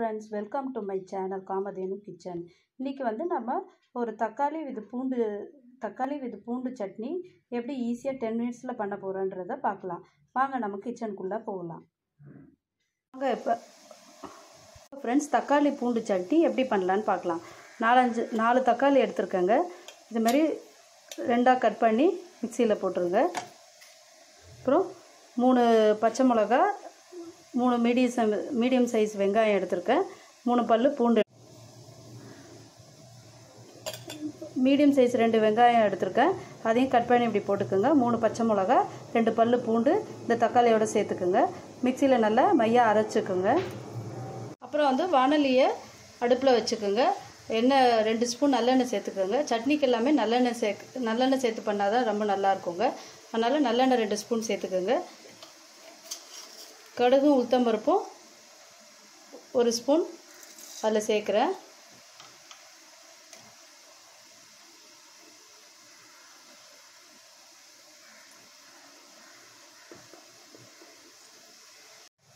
Friends welcome to my channel Kamadhenu kitchen இன்றைக்கி வந்து நம்ம ஒரு தக்காளி வித் பூண்டு தக்காளி வித் பூண்டு சட்னி எப்படி ஈஸியாக டென் மினிட்ஸில் பண்ண போகிறோன்றதை பார்க்கலாம். வாங்க நம்ம கிச்சனுக்குள்ளே போகலாம். வாங்க இப்போ ஃப்ரெண்ட்ஸ் தக்காளி பூண்டு சட்னி எப்படி பண்ணலான்னு பார்க்கலாம். நாலஞ்சு நாலு தக்காளி எடுத்துருக்கேங்க. இது மாதிரி ரெண்டாக கட் பண்ணி மிக்சியில் போட்டுருங்க. அப்புறம் மூணு பச்சை மிளகா மூணு மீடியம் மீடியம் சைஸ் வெங்காயம் எடுத்திருக்கேன். மூணு பல் பூண்டு. மீடியம் சைஸ் ரெண்டு வெங்காயம் எடுத்திருக்கேன். அதையும் கட் பண்ணி இப்படி போட்டுக்கோங்க. மூணு பச்சை மிளகா ரெண்டு பல் பூண்டு இந்த தக்காளியோட சேர்த்துக்குங்க. மிக்சியில் நல்லா மையாக அரைச்சிக்கோங்க. அப்புறம் வந்து வானலியை அடுப்பில் வச்சுக்கோங்க. எண்ணெய் ரெண்டு ஸ்பூன் நல்லெண்ணெய் சேர்த்துக்கோங்க. சட்னிக்கு எல்லாமே நல்லெண்ணெய் சேர்க் நல்லெண்ணெய் சேர்த்து பண்ணால் தான் ரொம்ப நல்லா இருக்குங்க. அதனால் நல்லெண்ணெய் ரெண்டு ஸ்பூன் சேர்த்துக்கோங்க. கடுகும் உளுத்தம்பருப்பும் ஒரு ஸ்பூன் அதில் சேர்க்குறேன்.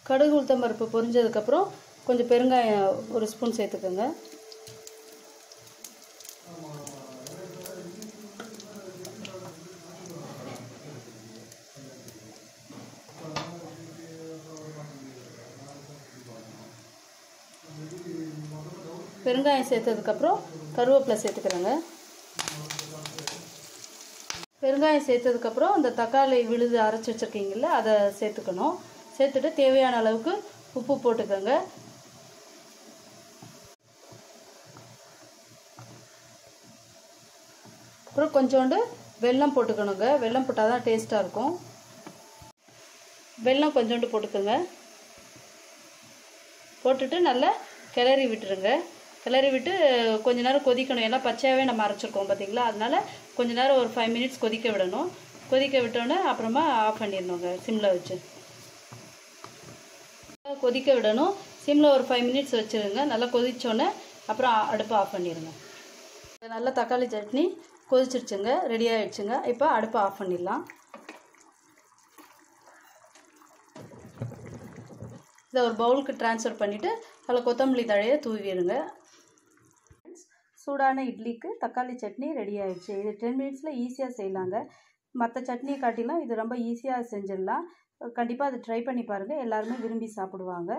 கடுகு உளுத்தம்பருப்பு பொரிஞ்சதுக்கப்புறம் கொஞ்சம் பெருங்காயம் ஒரு ஸ்பூன் சேர்த்துக்கோங்க. பெருங்காயம் சேர்த்ததுக்கப்புறம் கருவேப்பிலை சேர்த்துக்கிறேங்க. பெருங்காயம் சேர்த்ததுக்கப்புறம் அந்த தக்காளி விழுது அரைச்சி வச்சுருக்கீங்கள அதை சேர்த்துக்கணும். சேர்த்துட்டு தேவையான அளவுக்கு உப்பு போட்டுக்கோங்க. அப்புறம் கொஞ்சோண்டு வெல்லம் போட்டுக்கணுங்க. வெல்லம் போட்டால் தான் டேஸ்ட்டாக இருக்கும். வெல்லம் கொஞ்சோண்டு போட்டுக்கோங்க. போட்டுட்டு நல்லா கிளறி விட்டுருங்க. கிளறி விட்டு கொஞ்ச நேரம் கொதிக்கணும். ஏன்னா பச்சையாகவே நம்ம அரைச்சிருக்கோம் பார்த்தீங்களா அதனால கொஞ்ச நேரம் ஒரு ஃபைவ் மினிட்ஸ் கொதிக்க விடணும். கொதிக்க விட்டோன்னே அப்புறமா ஆஃப் பண்ணிடணுங்க சிம்மில் வச்சு. கொதிக்க விடணும். சிம்மில் ஒரு ஃபைவ் மினிட்ஸ் வச்சுருங்க. நல்லா கொதிச்சோன்னே அப்புறம் அடுப்பை ஆஃப் பண்ணிடுங்க. நல்லா தக்காளி சட்னி கொதிச்சிருச்சுங்க. ரெடி ஆகிடுச்சுங்க இப்போ அடுப்பை ஆஃப் பண்ணிடலாம். இதை ஒரு பவுலுக்கு ட்ரான்ஸ்ஃபர் பண்ணிவிட்டு அதில் கொத்தமல்லி தழையை தூவிடுங்க. சூடான இட்லிக்கு தக்காளி சட்னி ரெடி ஆயிடுச்சு. இது டென் மினிட்ஸில் ஈஸியாக செய்யலாங்க. மற்ற சட்னியை காட்டிலும் இது ரொம்ப ஈஸியாக செஞ்சிடலாம். கண்டிப்பாக அதை ட்ரை பண்ணி பாருங்கள் எல்லாருமே விரும்பி சாப்பிடுவாங்க.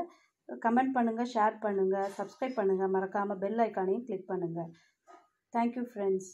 கமெண்ட் பண்ணுங்கள் ஷேர் பண்ணுங்கள் சப்ஸ்கிரைப் பண்ணுங்கள் மறக்காமல் பெல் ஐக்கானையும் கிளிக் பண்ணுங்கள் தேங்க்யூ ஃப்ரெண்ட்ஸ்